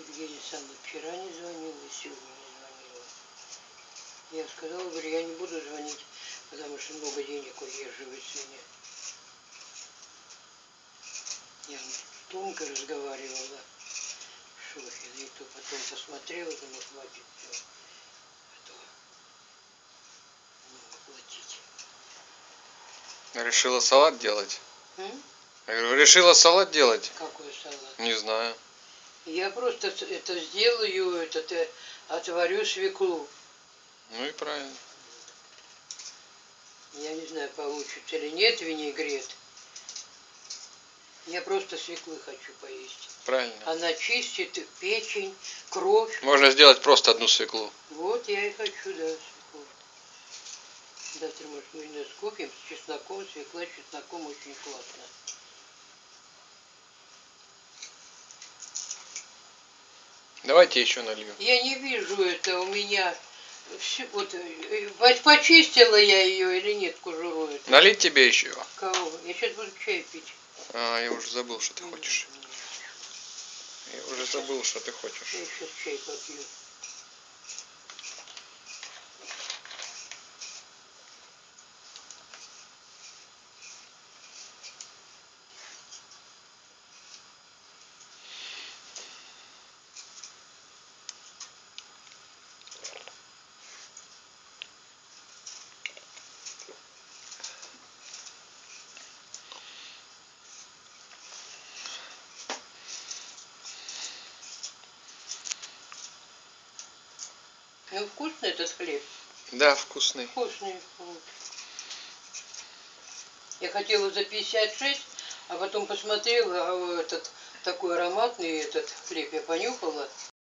Евгения Александровна вчера не звонила и сегодня не звонила. Я сказала, говорю, я не буду звонить, потому что много денег удерживает меня. Я с Томкой разговаривала да и то потом посмотрела, думаю, хватит все. А то много платить. Решила салат делать. М? Я говорю, решила салат делать? Какой салат? Не знаю. Я просто это сделаю, этот, э, отварю свеклу. Ну и правильно. Я не знаю, получится или нет винегрет. Я просто свеклы хочу поесть. Правильно. Она чистит печень, кровь. Можно сделать просто одну свеклу. Вот я и хочу, да, свеклу. Завтра, может, мы не скупим с чесноком, свекла с чесноком очень классно. Давайте еще налью. Я не вижу это у меня. всё- вот, э, почистила я ее или нет, кожуру эту? Налить тебе еще? Кого? Я сейчас буду чай пить. А, я уже забыл, что ты хочешь. Я уже забыл, что ты хочешь. Я сейчас чай попью. Ну, вкусный этот хлеб. Да, вкусный. Вкусный. вот. Я хотела за 56, а потом посмотрела, а этот такой ароматный этот хлеб я понюхала.